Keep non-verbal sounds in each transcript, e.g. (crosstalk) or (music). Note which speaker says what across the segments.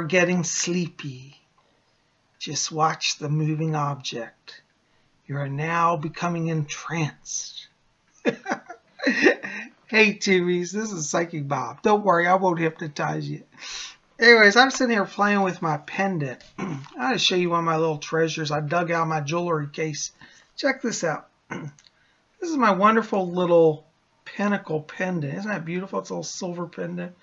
Speaker 1: Are getting sleepy. Just watch the moving object. You are now becoming entranced. (laughs) hey, Tubies, this is Psychic Bob. Don't worry, I won't hypnotize you. Anyways, I'm sitting here playing with my pendant. (clears throat) I want to show you one of my little treasures. I dug out my jewelry case. Check this out. (clears throat) This is my wonderful little pentacle pendant. Isn't that beautiful? It's a little silver pendant.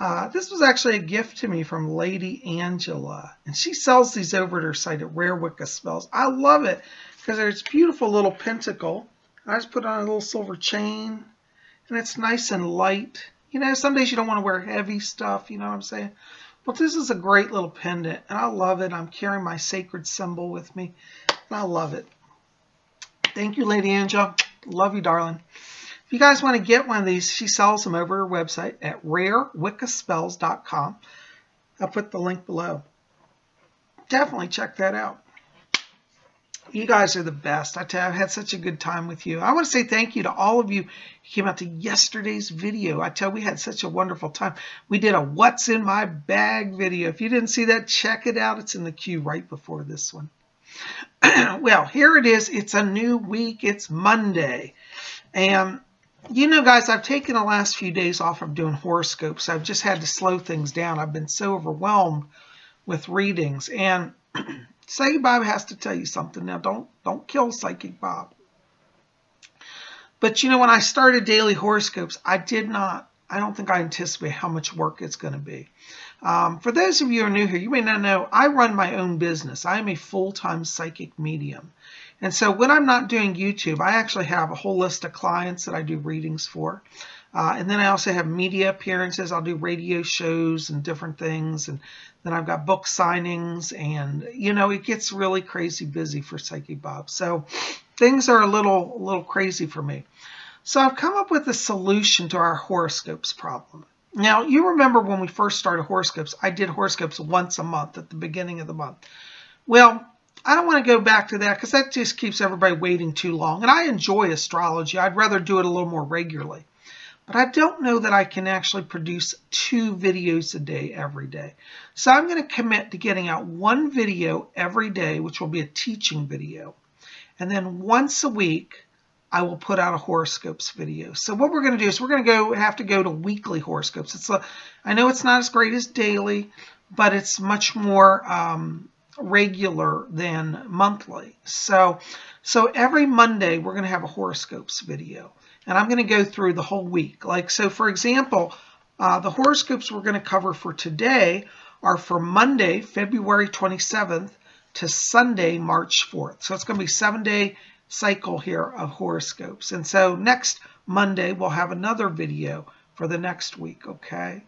Speaker 1: Uh, this was actually a gift to me from Lady Angela. And she sells these over at her site at Rare Wicca Spells. I love it because there's beautiful little pentacle. I just put on a little silver chain. And it's nice and light. You know, some days you don't want to wear heavy stuff. You know what I'm saying? But this is a great little pendant. And I love it. I'm carrying my sacred symbol with me. And I love it. Thank you, Lady Angela. Love you, darling. If you guys want to get one of these, she sells them over her website at rarewiccaspells.com. I'll put the link below. Definitely check that out. You guys are the best. I tell you, I've had such a good time with you. I want to say thank you to all of you who came out to yesterday's video. I tell you, we had such a wonderful time. We did a What's in My Bag video. If you didn't see that, check it out. It's in the queue right before this one. (clears throat) well, here it is. It's a new week. It's Monday. And you know, guys, I've taken the last few days off of doing horoscopes. I've just had to slow things down. I've been so overwhelmed with readings. And (clears throat) Psychic Bob has to tell you something. Now, don't don't kill Psychic Bob. But you know, when I started daily horoscopes, I did not, I don't think I anticipate how much work it's going to be. Um, for those of you who are new here, you may not know, I run my own business. I am a full-time psychic medium. And so when I'm not doing YouTube, I actually have a whole list of clients that I do readings for. Uh, and then I also have media appearances. I'll do radio shows and different things. And then I've got book signings. And, you know, it gets really crazy busy for Psychic Bob. So things are a little, a little crazy for me. So I've come up with a solution to our horoscopes problem. Now, you remember when we first started horoscopes, I did horoscopes once a month at the beginning of the month. Well, I don't want to go back to that because that just keeps everybody waiting too long. And I enjoy astrology. I'd rather do it a little more regularly. But I don't know that I can actually produce two videos a day every day. So I'm going to commit to getting out one video every day, which will be a teaching video. And then once a week, I will put out a horoscopes video. So what we're going to do is we're going to go have to go to weekly horoscopes. It's a, I know it's not as great as daily, but it's much more um, regular than monthly. So, so every Monday we're going to have a horoscopes video, and I'm going to go through the whole week. Like so, for example, uh, the horoscopes we're going to cover for today are for Monday, February 27th to Sunday, March 4th. So it's going to be seven day cycle here of horoscopes. And so next Monday, we'll have another video for the next week, okay?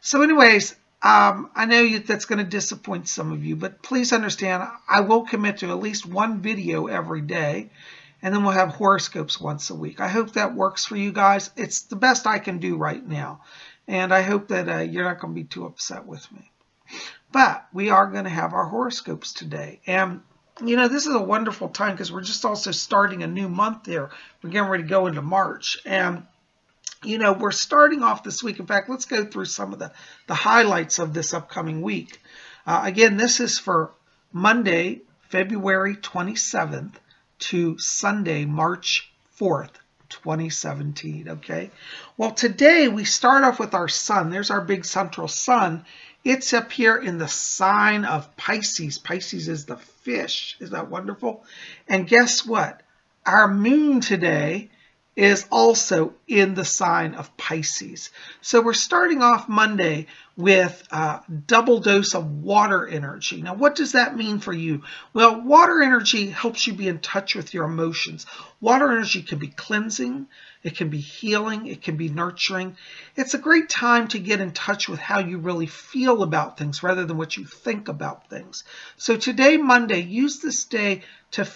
Speaker 1: So anyways, um, I know that's going to disappoint some of you, but please understand, I will commit to at least one video every day, and then we'll have horoscopes once a week. I hope that works for you guys. It's the best I can do right now, and I hope that uh, you're not going to be too upset with me. But we are going to have our horoscopes today, and you know, this is a wonderful time because we're just also starting a new month here. We're getting ready to go into March. And, you know, we're starting off this week. In fact, let's go through some of the, the highlights of this upcoming week. Uh, again, this is for Monday, February 27th to Sunday, March 4th. 2017 okay well today we start off with our sun there's our big central sun it's up here in the sign of Pisces. Pisces is the fish. Is that wonderful? And guess what? Our moon today is also in the sign of Pisces. So we're starting off Monday with a double dose of water energy. Now, what does that mean for you? Well, water energy helps you be in touch with your emotions. Water energy can be cleansing, it can be healing, it can be nurturing. It's a great time to get in touch with how you really feel about things rather than what you think about things. So today, Monday, use this day to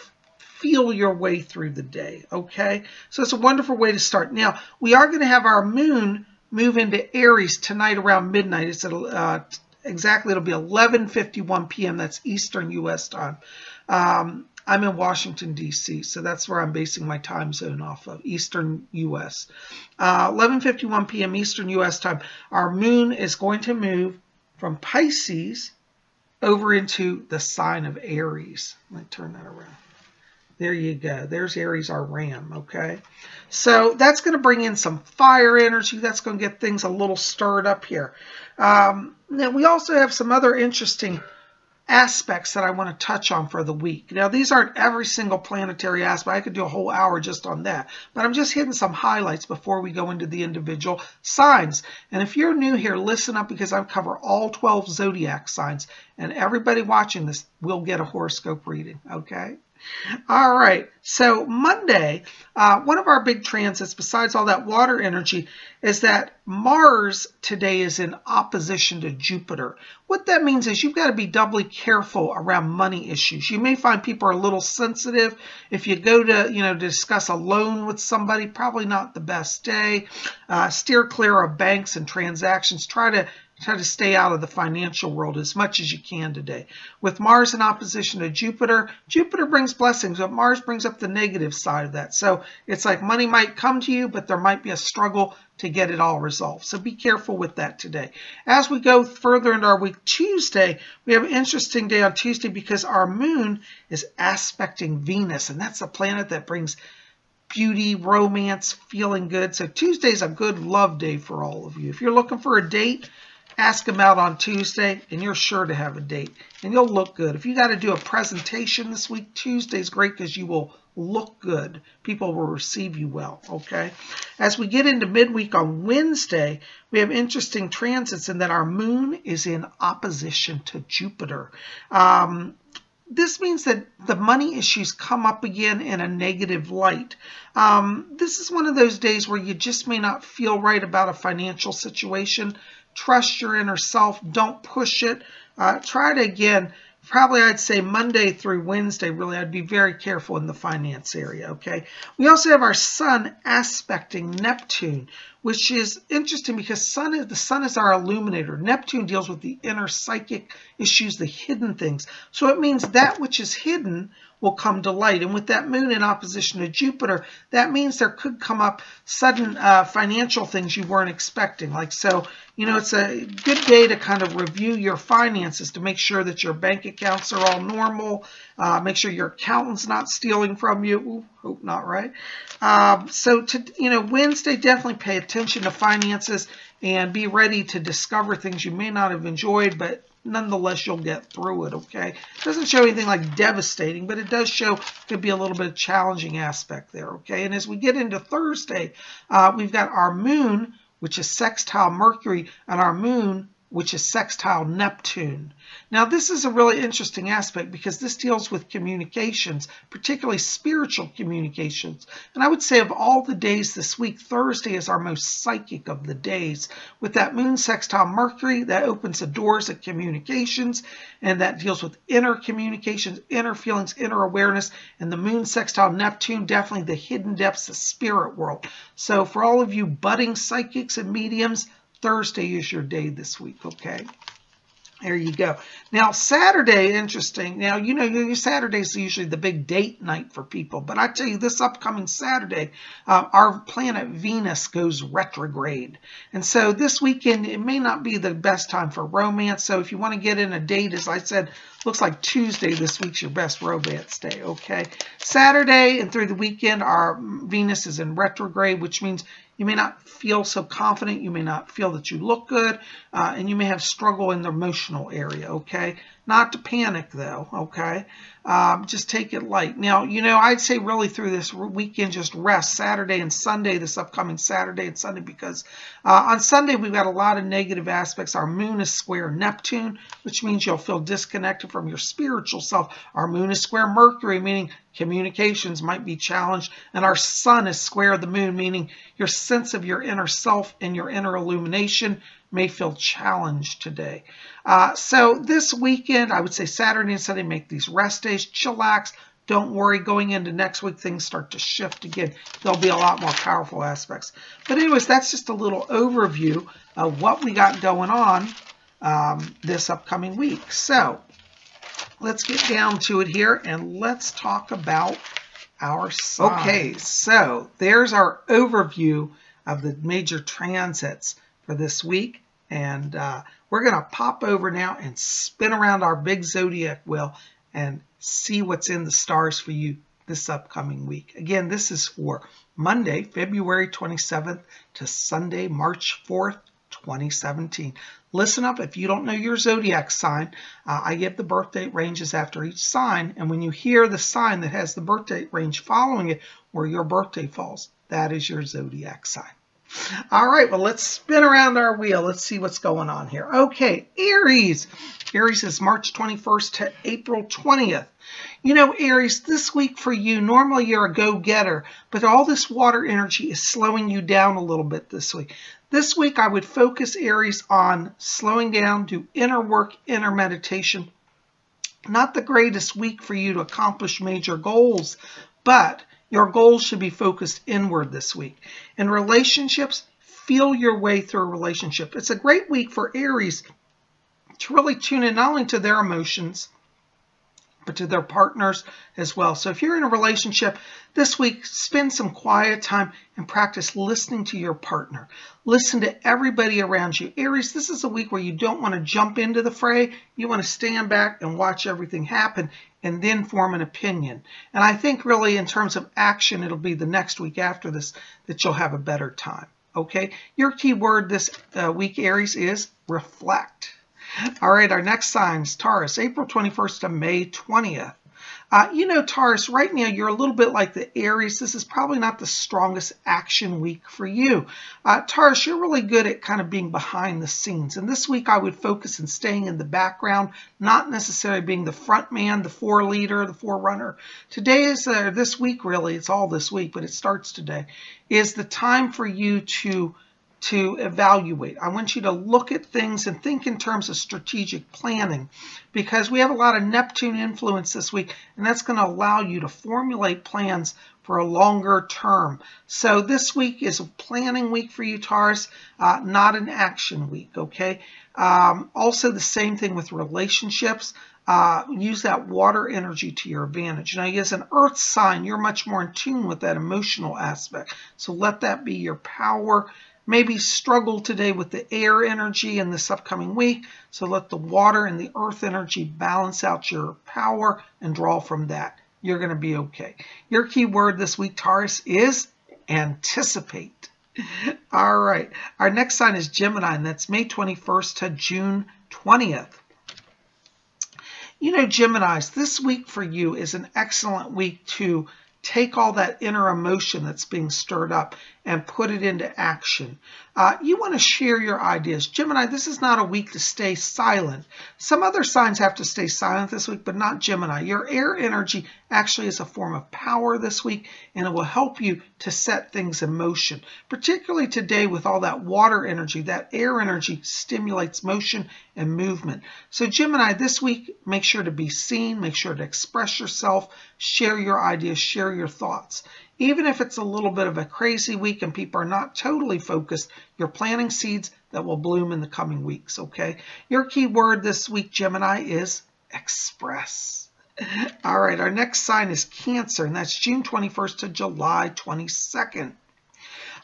Speaker 1: feel your way through the day, okay? So it's a wonderful way to start. Now, we are going to have our moon move into Aries tonight around midnight. It's at uh, exactly, it'll be 11.51 p.m. That's Eastern U.S. time. Um, I'm in Washington, D.C., so that's where I'm basing my time zone off of, Eastern U.S. Uh, 11.51 p.m. Eastern U.S. time. Our moon is going to move from Pisces over into the sign of Aries. Let me turn that around. There you go. There's Aries, our ram, okay? So that's going to bring in some fire energy. That's going to get things a little stirred up here. Um, now, we also have some other interesting aspects that I want to touch on for the week. Now, these aren't every single planetary aspect. I could do a whole hour just on that. But I'm just hitting some highlights before we go into the individual signs. And if you're new here, listen up because I cover all 12 zodiac signs. And everybody watching this will get a horoscope reading, okay? All right, so Monday, uh, one of our big transits, besides all that water energy, is that Mars today is in opposition to Jupiter. What that means is you've got to be doubly careful around money issues. You may find people are a little sensitive. If you go to, you know, discuss a loan with somebody, probably not the best day. Uh, steer clear of banks and transactions. Try to Try to stay out of the financial world as much as you can today. With Mars in opposition to Jupiter, Jupiter brings blessings, but Mars brings up the negative side of that. So it's like money might come to you, but there might be a struggle to get it all resolved. So be careful with that today. As we go further into our week, Tuesday, we have an interesting day on Tuesday because our moon is aspecting Venus, and that's a planet that brings beauty, romance, feeling good. So Tuesday's a good love day for all of you. If you're looking for a date, ask them out on Tuesday, and you're sure to have a date. And you'll look good. If you got to do a presentation this week, Tuesday's great because you will look good. People will receive you well, okay? As we get into midweek on Wednesday, we have interesting transits in that our moon is in opposition to Jupiter. Um, this means that the money issues come up again in a negative light. Um, this is one of those days where you just may not feel right about a financial situation. Trust your inner self. Don't push it. Uh, try it again. Probably I'd say Monday through Wednesday, really, I'd be very careful in the finance area, okay? We also have our sun aspecting Neptune, which is interesting because sun is, the sun is our illuminator. Neptune deals with the inner psychic issues, the hidden things. So it means that which is hidden will come to light. And with that moon in opposition to Jupiter, that means there could come up sudden uh, financial things you weren't expecting. Like so, you know, it's a good day to kind of review your finances to make sure that your bank accounts are all normal. Uh, make sure your accountant's not stealing from you. Ooh, hope not, right? Um, so, to you know, Wednesday, definitely pay attention to finances and be ready to discover things you may not have enjoyed, but nonetheless, you'll get through it, okay? It doesn't show anything like devastating, but it does show could be a little bit of challenging aspect there, okay? And as we get into Thursday, uh, we've got our moon, which is sextile Mercury, and our moon which is sextile Neptune. Now, this is a really interesting aspect because this deals with communications, particularly spiritual communications. And I would say of all the days this week, Thursday is our most psychic of the days. With that moon sextile Mercury, that opens the doors of communications, and that deals with inner communications, inner feelings, inner awareness. And the moon sextile Neptune, definitely the hidden depths of spirit world. So for all of you budding psychics and mediums, Thursday is your day this week, okay? There you go. Now, Saturday, interesting. Now, you know, Saturday is usually the big date night for people. But I tell you, this upcoming Saturday, uh, our planet Venus goes retrograde. And so this weekend, it may not be the best time for romance. So if you want to get in a date, as I said, looks like Tuesday this week's your best romance day, okay? Saturday and through the weekend, our Venus is in retrograde, which means you may not feel so confident. You may not feel that you look good. Uh, and you may have struggle in the emotional area, okay? Not to panic, though, okay? Um, just take it light. Now, you know, I'd say really through this weekend, just rest Saturday and Sunday, this upcoming Saturday and Sunday, because uh, on Sunday we've got a lot of negative aspects. Our moon is square Neptune, which means you'll feel disconnected from your spiritual self. Our moon is square Mercury, meaning communications might be challenged. And our sun is square the moon, meaning your sense of your inner self and your inner illumination may feel challenged today. Uh, so this weekend, I would say Saturday and Sunday, make these rest days, chillax. Don't worry, going into next week, things start to shift again. There'll be a lot more powerful aspects. But anyways, that's just a little overview of what we got going on um, this upcoming week. So let's get down to it here and let's talk about our. Okay, so there's our overview of the major transits for this week. And uh, we're going to pop over now and spin around our big zodiac wheel and see what's in the stars for you this upcoming week. Again, this is for Monday, February 27th to Sunday, March 4th, 2017. Listen up if you don't know your zodiac sign. Uh, I give the birth date ranges after each sign, and when you hear the sign that has the birth date range following it, where your birthday falls, that is your zodiac sign. All right, well, let's spin around our wheel. Let's see what's going on here. Okay, Aries. Aries is March 21st to April 20th. You know, Aries, this week for you, normally you're a go-getter, but all this water energy is slowing you down a little bit this week. This week, I would focus, Aries, on slowing down, do inner work, inner meditation. Not the greatest week for you to accomplish major goals, but your goals should be focused inward this week. In relationships, feel your way through a relationship. It's a great week for Aries to really tune in not only to their emotions, but to their partners as well. So if you're in a relationship this week, spend some quiet time and practice listening to your partner. Listen to everybody around you. Aries, this is a week where you don't want to jump into the fray. You want to stand back and watch everything happen and then form an opinion. And I think really in terms of action, it'll be the next week after this that you'll have a better time. Okay, your key word this uh, week, Aries, is reflect. All right, our next sign is Taurus, April 21st to May 20th. Uh, you know, Taurus, right now you're a little bit like the Aries. This is probably not the strongest action week for you. Uh, Taurus, you're really good at kind of being behind the scenes. And this week I would focus on staying in the background, not necessarily being the front man, the fore leader, the forerunner. Today is, uh, this week really, it's all this week, but it starts today, is the time for you to to evaluate. I want you to look at things and think in terms of strategic planning because we have a lot of Neptune influence this week and that's going to allow you to formulate plans for a longer term. So this week is a planning week for you, Taurus, uh, not an action week, okay? Um, also the same thing with relationships. Uh, use that water energy to your advantage. Now, as an earth sign, you're much more in tune with that emotional aspect. So let that be your power maybe struggle today with the air energy in this upcoming week. So let the water and the earth energy balance out your power and draw from that. You're going to be okay. Your key word this week, Taurus, is anticipate. All right. Our next sign is Gemini, and that's May 21st to June 20th. You know, Geminis, this week for you is an excellent week to take all that inner emotion that's being stirred up and put it into action. Uh, you want to share your ideas. Gemini, this is not a week to stay silent. Some other signs have to stay silent this week, but not Gemini. Your air energy actually is a form of power this week, and it will help you to set things in motion. Particularly today with all that water energy, that air energy stimulates motion and movement. So Gemini, this week, make sure to be seen, make sure to express yourself, share your ideas, share your thoughts. Even if it's a little bit of a crazy week and people are not totally focused, you're planting seeds that will bloom in the coming weeks, okay? Your key word this week, Gemini, is express. All right, our next sign is Cancer, and that's June 21st to July 22nd.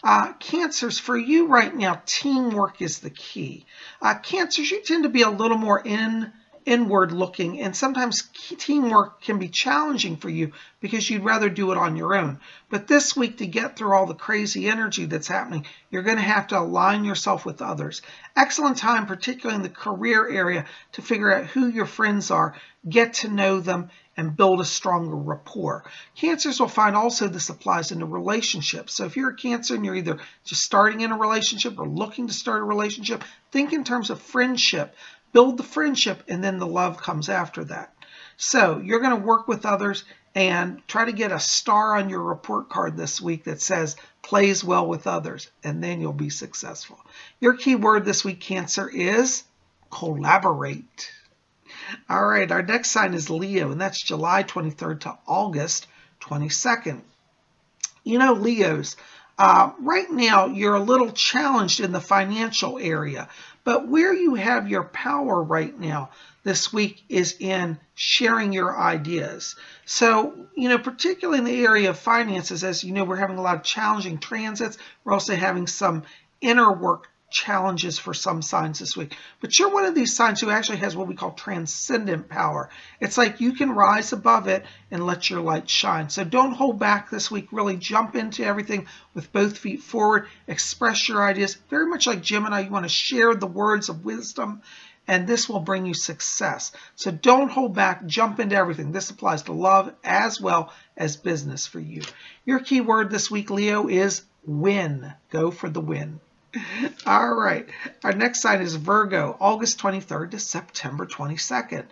Speaker 1: Uh, cancers, for you right now, teamwork is the key. Uh, cancers, you tend to be a little more in inward looking and sometimes teamwork can be challenging for you because you'd rather do it on your own. But this week to get through all the crazy energy that's happening, you're going to have to align yourself with others. Excellent time, particularly in the career area, to figure out who your friends are, get to know them, and build a stronger rapport. Cancers will find also this applies in into relationships. So if you're a Cancer and you're either just starting in a relationship or looking to start a relationship, think in terms of friendship build the friendship, and then the love comes after that. So you're going to work with others and try to get a star on your report card this week that says plays well with others, and then you'll be successful. Your key word this week, Cancer, is collaborate. All right, our next sign is Leo, and that's July 23rd to August 22nd. You know, Leos, uh, right now you're a little challenged in the financial area. But where you have your power right now this week is in sharing your ideas. So, you know, particularly in the area of finances, as you know, we're having a lot of challenging transits. We're also having some inner work challenges for some signs this week. But you're one of these signs who actually has what we call transcendent power. It's like you can rise above it and let your light shine. So don't hold back this week. Really jump into everything with both feet forward. Express your ideas. Very much like Gemini, you want to share the words of wisdom and this will bring you success. So don't hold back, jump into everything. This applies to love as well as business for you. Your key word this week, Leo, is win. Go for the win. All right. Our next sign is Virgo, August 23rd to September 22nd.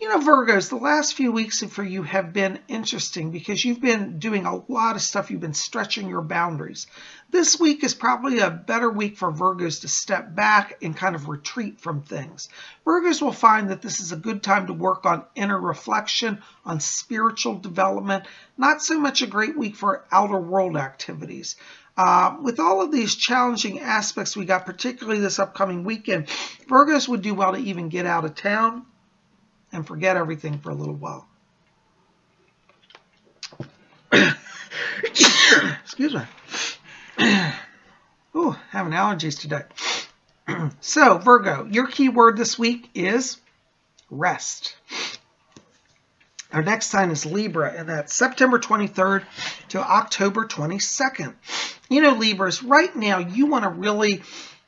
Speaker 1: You know, Virgos, the last few weeks for you have been interesting because you've been doing a lot of stuff. You've been stretching your boundaries. This week is probably a better week for Virgos to step back and kind of retreat from things. Virgos will find that this is a good time to work on inner reflection, on spiritual development, not so much a great week for outer world activities. Uh, with all of these challenging aspects we got, particularly this upcoming weekend, Virgos would do well to even get out of town and forget everything for a little while. (coughs) Excuse me. oh, having allergies today. (coughs) so, Virgo, your key word this week is rest. Our next sign is Libra, and that's September 23rd to October 22nd. You know, Libras, right now you want to really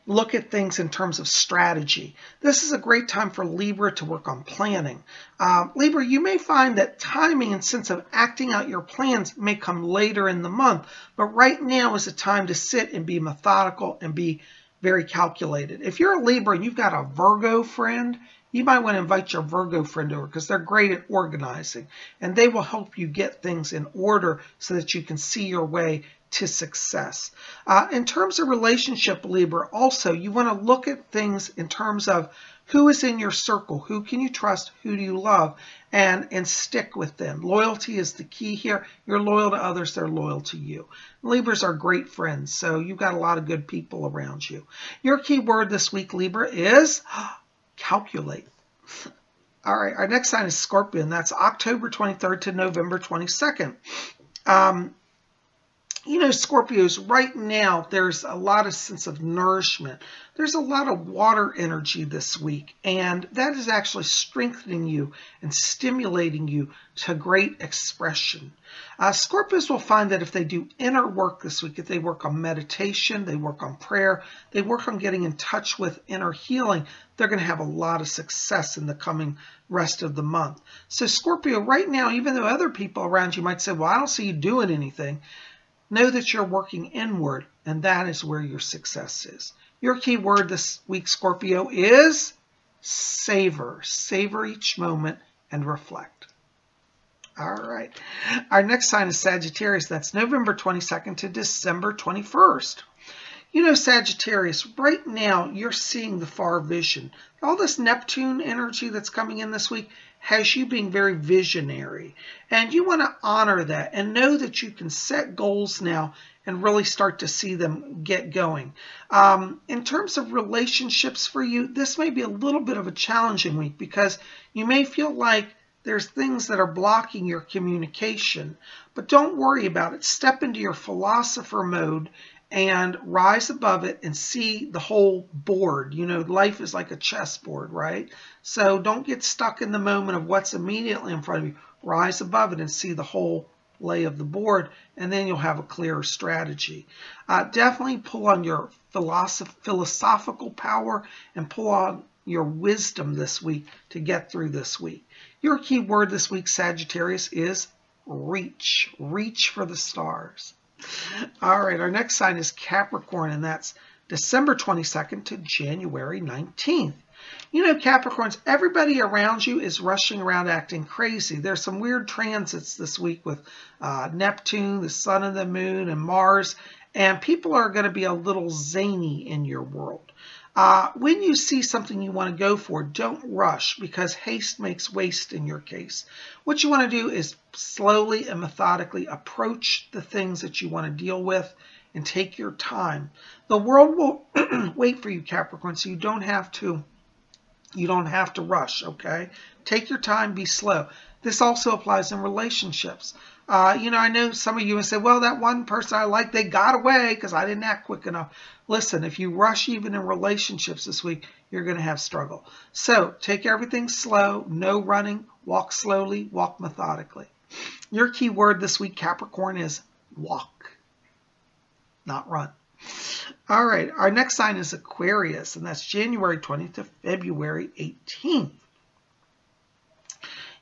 Speaker 1: look at things in terms of strategy. This is a great time for Libra to work on planning. Uh, Libra, you may find that timing and sense of acting out your plans may come later in the month, but right now is a time to sit and be methodical and be very calculated. If you're a Libra and you've got a Virgo friend, you might want to invite your Virgo friend over because they're great at organizing and they will help you get things in order so that you can see your way to success. Uh, in terms of relationship, Libra, also, you want to look at things in terms of who is in your circle, who can you trust, who do you love, and, and stick with them. Loyalty is the key here. You're loyal to others, they're loyal to you. Libras are great friends, so you've got a lot of good people around you. Your key word this week, Libra, is (gasps) calculate. (laughs) All right, our next sign is Scorpion. That's October 23rd to November 22nd. Um, you know, Scorpios, right now, there's a lot of sense of nourishment. There's a lot of water energy this week, and that is actually strengthening you and stimulating you to great expression. Uh, Scorpios will find that if they do inner work this week, if they work on meditation, they work on prayer, they work on getting in touch with inner healing, they're going to have a lot of success in the coming rest of the month. So Scorpio, right now, even though other people around you might say, well, I don't see you doing anything, Know that you're working inward, and that is where your success is. Your key word this week, Scorpio, is savor. Savor each moment and reflect. All right. Our next sign is Sagittarius. That's November 22nd to December 21st. You know, Sagittarius, right now you're seeing the far vision. All this Neptune energy that's coming in this week has you being very visionary. And you want to honor that and know that you can set goals now and really start to see them get going. Um, in terms of relationships for you, this may be a little bit of a challenging week because you may feel like there's things that are blocking your communication, but don't worry about it. Step into your philosopher mode and rise above it and see the whole board. You know, life is like a chessboard, right? So don't get stuck in the moment of what's immediately in front of you. Rise above it and see the whole lay of the board, and then you'll have a clearer strategy. Uh, definitely pull on your philosoph philosophical power and pull on your wisdom this week to get through this week. Your key word this week, Sagittarius, is reach. Reach for the stars. All right, our next sign is Capricorn, and that's December 22nd to January 19th. You know, Capricorns, everybody around you is rushing around acting crazy. There's some weird transits this week with uh, Neptune, the Sun and the Moon, and Mars, and people are going to be a little zany in your world. Uh, when you see something you want to go for, don't rush because haste makes waste in your case. What you want to do is slowly and methodically approach the things that you want to deal with and take your time. The world will (clears throat) wait for you, Capricorn, so you don't have to you don't have to rush, okay? Take your time, be slow. This also applies in relationships. Uh, you know, I know some of you would say, well, that one person I like, they got away because I didn't act quick enough. Listen, if you rush even in relationships this week, you're going to have struggle. So take everything slow, no running, walk slowly, walk methodically. Your key word this week, Capricorn, is walk, not run. All right, our next sign is Aquarius, and that's January 20th to February 18th.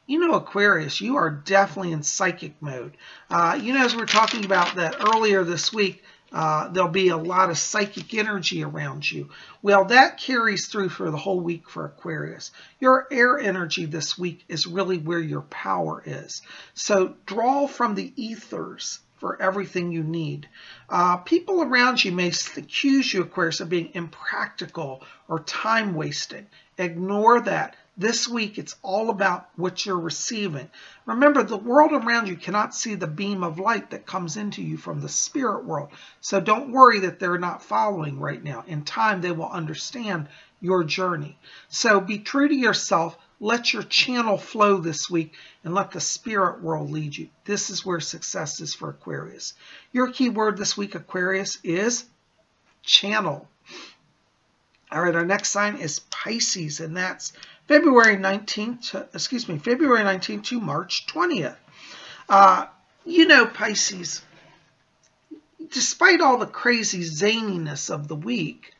Speaker 1: You know, Aquarius, you are definitely in psychic mode. Uh, you know, as we are talking about that earlier this week, uh, there'll be a lot of psychic energy around you. Well, that carries through for the whole week for Aquarius. Your air energy this week is really where your power is. So draw from the ethers for everything you need. Uh, people around you may accuse you, Aquarius, of being impractical or time wasting. Ignore that. This week, it's all about what you're receiving. Remember, the world around you cannot see the beam of light that comes into you from the spirit world. So don't worry that they're not following right now. In time, they will understand your journey. So be true to yourself. Let your channel flow this week and let the spirit world lead you. This is where success is for Aquarius. Your key word this week, Aquarius, is channel. All right, our next sign is Pisces, and that's February 19th, to, excuse me, February 19th to March 20th. Uh, you know, Pisces, despite all the crazy zaniness of the week,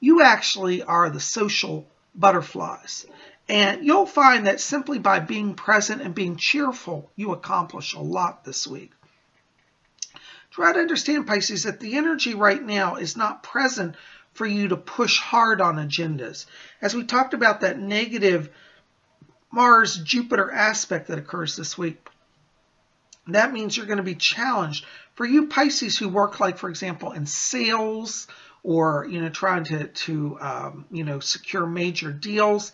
Speaker 1: you actually are the social butterflies. And you'll find that simply by being present and being cheerful, you accomplish a lot this week. Try to understand, Pisces, that the energy right now is not present for you to push hard on agendas. As we talked about that negative Mars Jupiter aspect that occurs this week, that means you're going to be challenged. For you Pisces who work like, for example, in sales or, you know, trying to, to um, you know, secure major deals,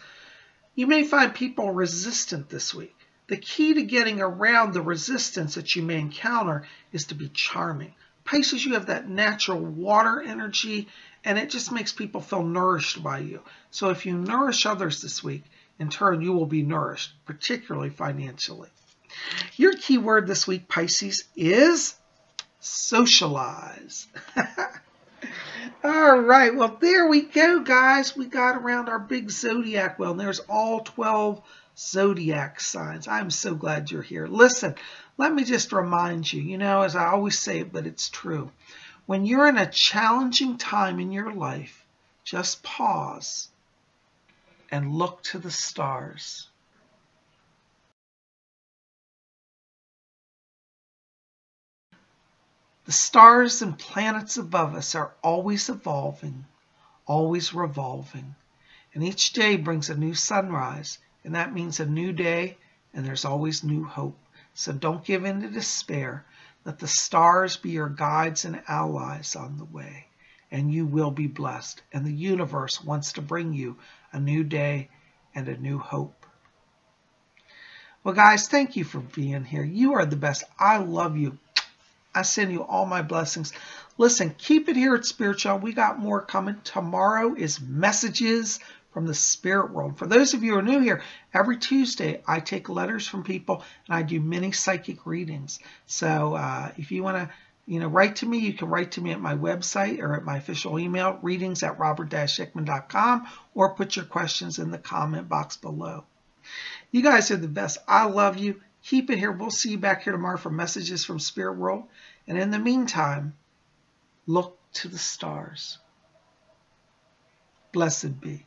Speaker 1: you may find people resistant this week. The key to getting around the resistance that you may encounter is to be charming. Pisces, you have that natural water energy, and it just makes people feel nourished by you. So if you nourish others this week, in turn, you will be nourished, particularly financially. Your key word this week, Pisces, is socialize. (laughs) All right, well, there we go, guys. We got around our big zodiac well, and there's all 12 zodiac signs. I'm so glad you're here. Listen, let me just remind you, you know, as I always say, it, but it's true. When you're in a challenging time in your life, just pause and look to the stars. The stars and planets above us are always evolving, always revolving. And each day brings a new sunrise, and that means a new day, and there's always new hope. So don't give in to despair. Let the stars be your guides and allies on the way, and you will be blessed. And the universe wants to bring you a new day and a new hope. Well, guys, thank you for being here. You are the best. I love you. I send you all my blessings. Listen, keep it here at Spiritual. We got more coming. Tomorrow is messages from the spirit world. For those of you who are new here, every Tuesday I take letters from people and I do many psychic readings. So uh, if you want to, you know, write to me, you can write to me at my website or at my official email, readings at robert-hickman.com, or put your questions in the comment box below. You guys are the best. I love you. Keep it here. We'll see you back here tomorrow for messages from Spirit World. And in the meantime, look to the stars. Blessed be.